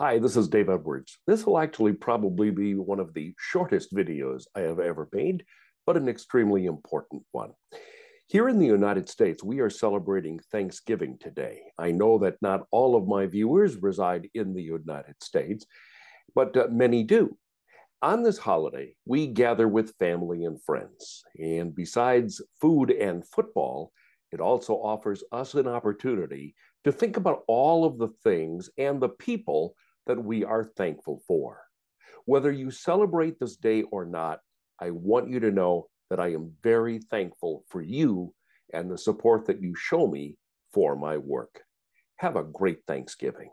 Hi, this is Dave Edwards. This will actually probably be one of the shortest videos I have ever made, but an extremely important one. Here in the United States, we are celebrating Thanksgiving today. I know that not all of my viewers reside in the United States, but uh, many do. On this holiday, we gather with family and friends. And besides food and football, it also offers us an opportunity to think about all of the things and the people that we are thankful for. Whether you celebrate this day or not, I want you to know that I am very thankful for you and the support that you show me for my work. Have a great Thanksgiving.